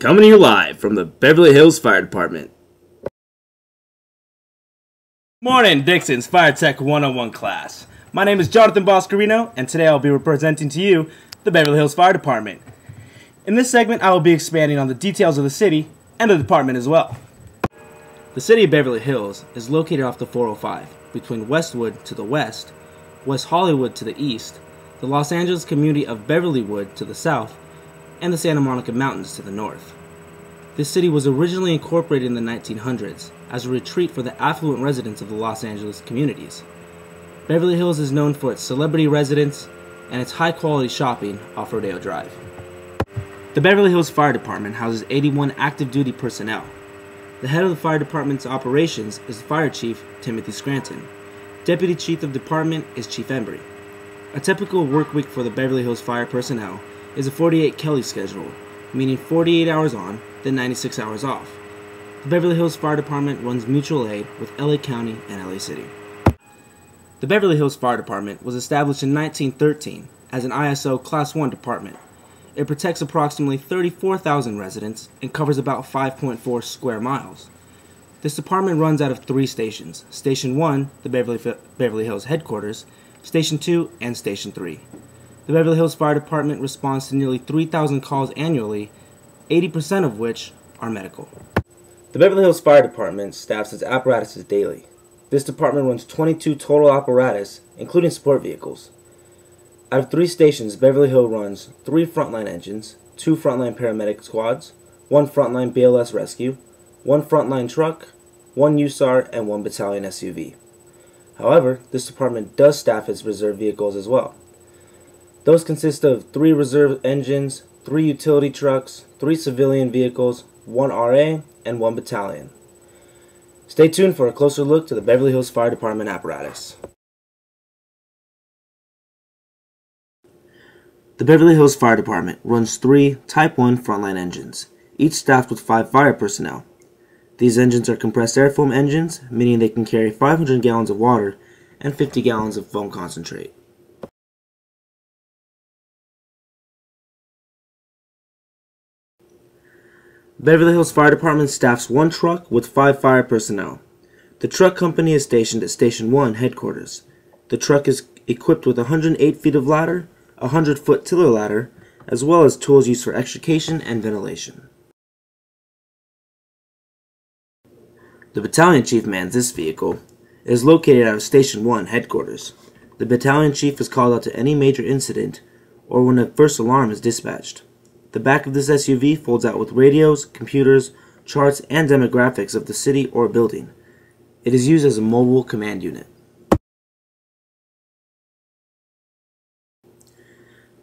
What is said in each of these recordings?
Coming to you live from the Beverly Hills Fire Department. Morning, Dixon's Fire Tech 101 class. My name is Jonathan Boscarino, and today I'll be representing to you the Beverly Hills Fire Department. In this segment, I will be expanding on the details of the city and the department as well. The city of Beverly Hills is located off the 405 between Westwood to the west, West Hollywood to the east, the Los Angeles community of Beverlywood to the south, and the Santa Monica Mountains to the north. This city was originally incorporated in the 1900s as a retreat for the affluent residents of the Los Angeles communities. Beverly Hills is known for its celebrity residents and its high quality shopping off Rodeo Drive. The Beverly Hills Fire Department houses 81 active duty personnel. The head of the fire department's operations is Fire Chief Timothy Scranton. Deputy Chief of Department is Chief Embry. A typical work week for the Beverly Hills Fire personnel is a 48 Kelly schedule, meaning 48 hours on, then 96 hours off. The Beverly Hills Fire Department runs mutual aid with LA County and LA City. The Beverly Hills Fire Department was established in 1913 as an ISO Class 1 department. It protects approximately 34,000 residents and covers about 5.4 square miles. This department runs out of three stations Station 1, the Beverly, Beverly Hills headquarters, Station 2, and Station 3. The Beverly Hills Fire Department responds to nearly 3,000 calls annually, 80% of which are medical. The Beverly Hills Fire Department staffs its apparatuses daily. This department runs 22 total apparatus, including support vehicles. Out of three stations, Beverly Hill runs three frontline engines, two frontline paramedic squads, one frontline BLS rescue, one frontline truck, one USAR, and one battalion SUV. However, this department does staff its reserve vehicles as well. Those consist of three reserve engines, three utility trucks, three civilian vehicles, one RA, and one battalion. Stay tuned for a closer look to the Beverly Hills Fire Department apparatus. The Beverly Hills Fire Department runs three Type 1 frontline engines, each staffed with five fire personnel. These engines are compressed air foam engines, meaning they can carry 500 gallons of water and 50 gallons of foam concentrate. Beverly Hills Fire Department staffs one truck with five fire personnel. The truck company is stationed at Station 1 headquarters. The truck is equipped with 108 feet of ladder, a 100 foot tiller ladder, as well as tools used for extrication and ventilation. The battalion chief mans this vehicle. It is located out of Station 1 headquarters. The battalion chief is called out to any major incident or when a first alarm is dispatched. The back of this SUV folds out with radios, computers, charts, and demographics of the city or building. It is used as a mobile command unit.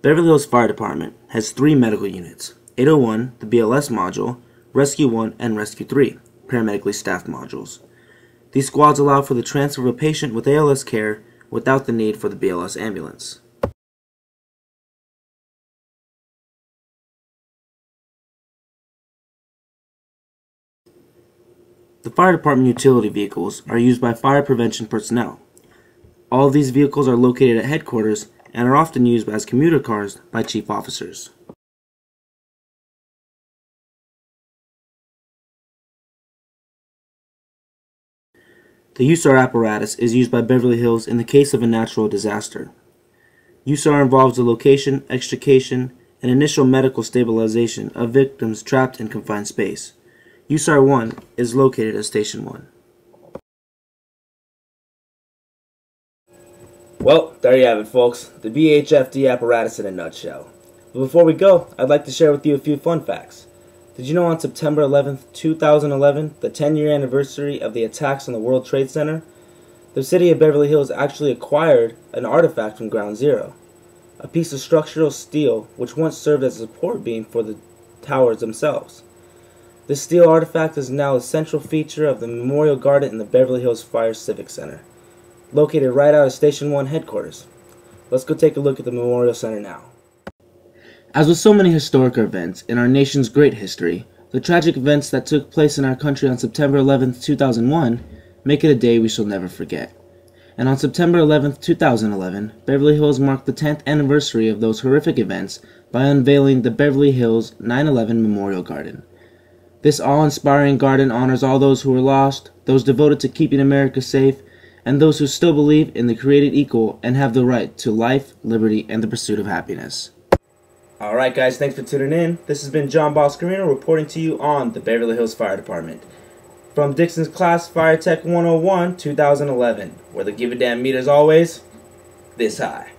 Beverly Hills Fire Department has three medical units 801, the BLS module, Rescue 1, and Rescue 3 paramedically staffed modules. These squads allow for the transfer of a patient with ALS care without the need for the BLS ambulance. The fire department utility vehicles are used by fire prevention personnel. All these vehicles are located at headquarters and are often used as commuter cars by chief officers. The USAR apparatus is used by Beverly Hills in the case of a natural disaster. USAR involves the location, extrication, and initial medical stabilization of victims trapped in confined space. USAR 1 is located at Station 1. Well, there you have it, folks. The BHFD apparatus in a nutshell. But before we go, I'd like to share with you a few fun facts. Did you know on September 11th, 2011, the 10 year anniversary of the attacks on the World Trade Center, the city of Beverly Hills actually acquired an artifact from Ground Zero a piece of structural steel which once served as a support beam for the towers themselves. This steel artifact is now a central feature of the Memorial Garden in the Beverly Hills Fire Civic Center, located right out of Station 1 headquarters. Let's go take a look at the Memorial Center now. As with so many historic events in our nation's great history, the tragic events that took place in our country on September 11, 2001, make it a day we shall never forget. And on September 11, 2011, Beverly Hills marked the 10th anniversary of those horrific events by unveiling the Beverly Hills 9 11 Memorial Garden. This awe inspiring garden honors all those who were lost, those devoted to keeping America safe, and those who still believe in the created equal and have the right to life, liberty, and the pursuit of happiness. Alright, guys, thanks for tuning in. This has been John Boscarino reporting to you on the Beverly Hills Fire Department. From Dixon's Class Fire Tech 101 2011, where the give a damn meter's always this high.